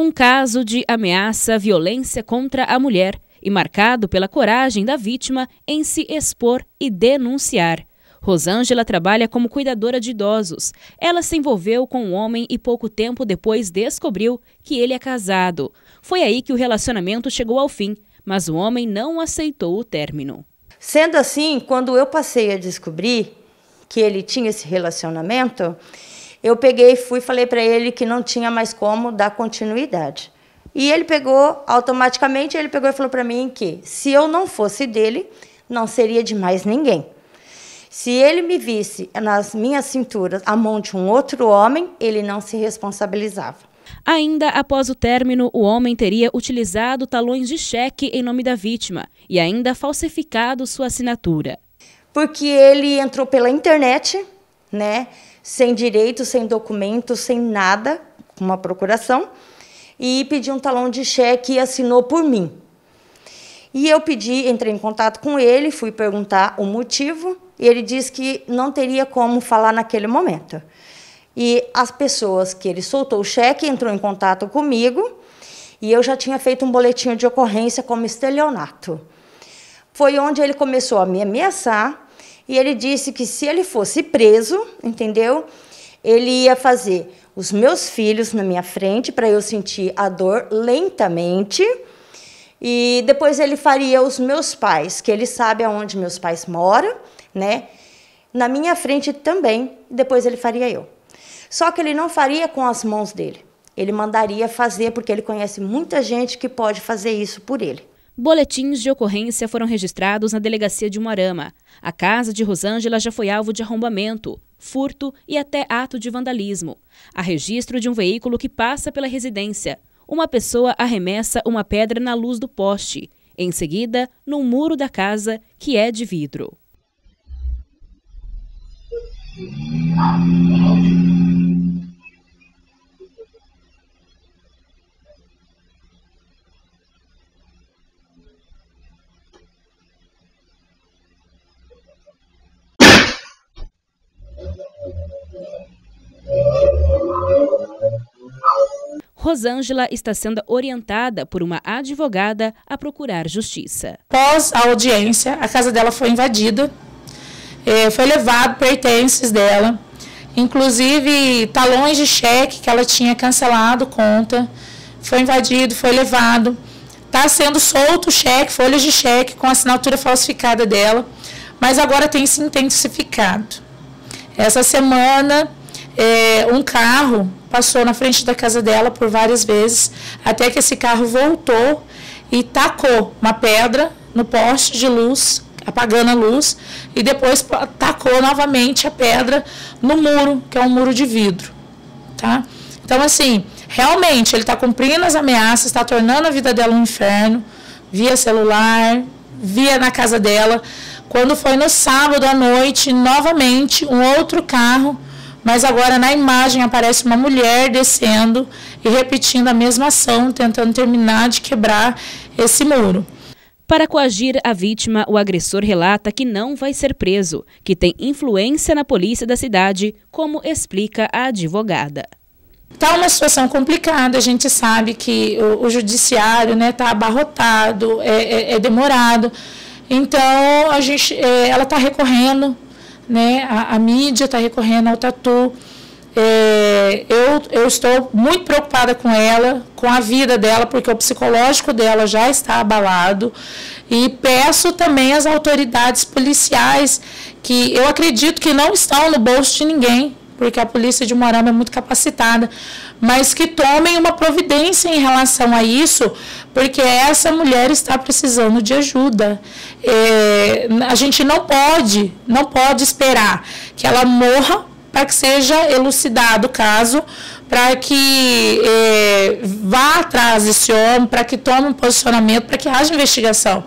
Um caso de ameaça, violência contra a mulher e marcado pela coragem da vítima em se expor e denunciar. Rosângela trabalha como cuidadora de idosos. Ela se envolveu com um homem e pouco tempo depois descobriu que ele é casado. Foi aí que o relacionamento chegou ao fim, mas o homem não aceitou o término. Sendo assim, quando eu passei a descobrir que ele tinha esse relacionamento, eu peguei e fui falei para ele que não tinha mais como dar continuidade. E ele pegou, automaticamente, ele pegou e falou para mim que se eu não fosse dele, não seria de mais ninguém. Se ele me visse nas minhas cinturas a mão de um outro homem, ele não se responsabilizava. Ainda após o término, o homem teria utilizado talões de cheque em nome da vítima e ainda falsificado sua assinatura. Porque ele entrou pela internet, né? Sem direito, sem documento, sem nada, com uma procuração, e pediu um talão de cheque e assinou por mim. E eu pedi, entrei em contato com ele, fui perguntar o motivo, e ele disse que não teria como falar naquele momento. E as pessoas que ele soltou o cheque entrou em contato comigo, e eu já tinha feito um boletim de ocorrência como estelionato. Foi onde ele começou a me ameaçar, e ele disse que se ele fosse preso, entendeu? Ele ia fazer os meus filhos na minha frente para eu sentir a dor lentamente. E depois ele faria os meus pais, que ele sabe aonde meus pais moram, né? Na minha frente também. Depois ele faria eu. Só que ele não faria com as mãos dele. Ele mandaria fazer porque ele conhece muita gente que pode fazer isso por ele. Boletins de ocorrência foram registrados na delegacia de Umarama. A casa de Rosângela já foi alvo de arrombamento, furto e até ato de vandalismo. Há registro de um veículo que passa pela residência. Uma pessoa arremessa uma pedra na luz do poste. Em seguida, no muro da casa, que é de vidro. Rosângela está sendo orientada por uma advogada a procurar justiça. Após a audiência, a casa dela foi invadida, é, foi levado pertences dela, inclusive talões de cheque que ela tinha cancelado conta, foi invadido, foi levado. Está sendo solto cheque, folhas de cheque com assinatura falsificada dela, mas agora tem se intensificado. Essa semana, é, um carro passou na frente da casa dela por várias vezes, até que esse carro voltou e tacou uma pedra no poste de luz, apagando a luz, e depois tacou novamente a pedra no muro, que é um muro de vidro. Tá? Então, assim, realmente ele está cumprindo as ameaças, está tornando a vida dela um inferno, via celular, via na casa dela. Quando foi no sábado à noite, novamente, um outro carro mas agora na imagem aparece uma mulher descendo e repetindo a mesma ação, tentando terminar de quebrar esse muro. Para coagir a vítima, o agressor relata que não vai ser preso, que tem influência na polícia da cidade, como explica a advogada. Está uma situação complicada, a gente sabe que o, o judiciário está né, tá abarrotado, é, é, é, demorado. Então, a gente, é, ela está recorrendo né? A, a mídia está recorrendo ao tatu. É, eu, eu estou muito preocupada com ela, com a vida dela, porque o psicológico dela já está abalado. E peço também às autoridades policiais, que eu acredito que não estão no bolso de ninguém, porque a polícia de Morama é muito capacitada, mas que tomem uma providência em relação a isso, porque essa mulher está precisando de ajuda. É, a gente não pode, não pode esperar que ela morra para que seja elucidado o caso, para que é, vá atrás desse homem, para que tome um posicionamento, para que haja investigação.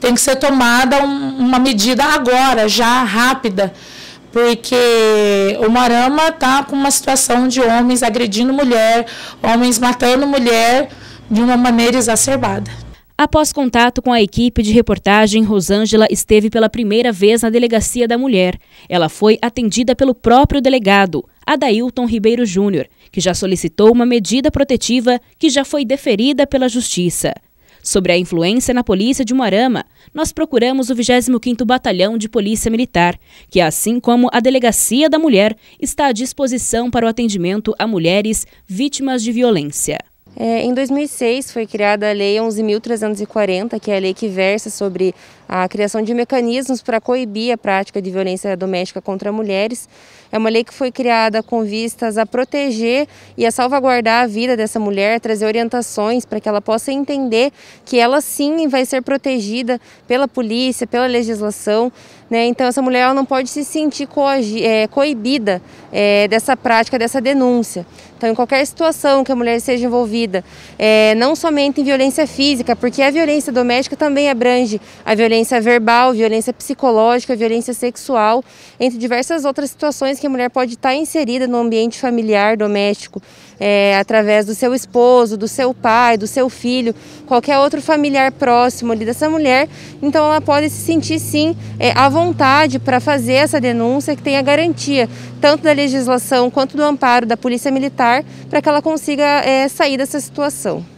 Tem que ser tomada um, uma medida agora, já rápida porque o Marama está com uma situação de homens agredindo mulher, homens matando mulher de uma maneira exacerbada. Após contato com a equipe de reportagem, Rosângela esteve pela primeira vez na Delegacia da Mulher. Ela foi atendida pelo próprio delegado, Adailton Ribeiro Júnior, que já solicitou uma medida protetiva que já foi deferida pela Justiça. Sobre a influência na polícia de Moarama, nós procuramos o 25º Batalhão de Polícia Militar, que assim como a Delegacia da Mulher, está à disposição para o atendimento a mulheres vítimas de violência. É, em 2006 foi criada a Lei 11.340, que é a lei que versa sobre a criação de mecanismos para coibir a prática de violência doméstica contra mulheres. É uma lei que foi criada com vistas a proteger e a salvaguardar a vida dessa mulher, trazer orientações para que ela possa entender que ela sim vai ser protegida pela polícia, pela legislação. Né? Então, essa mulher não pode se sentir é, coibida é, dessa prática, dessa denúncia. Então, em qualquer situação que a mulher seja envolvida, é, não somente em violência física, porque a violência doméstica também abrange a violência verbal, violência psicológica, violência sexual, entre diversas outras situações que a mulher pode estar inserida no ambiente familiar, doméstico, é, através do seu esposo, do seu pai, do seu filho, qualquer outro familiar próximo ali dessa mulher. Então, ela pode se sentir sim é, à vontade para fazer essa denúncia, que tenha garantia tanto da legislação quanto do amparo da Polícia Militar para que ela consiga é, sair dessa situação.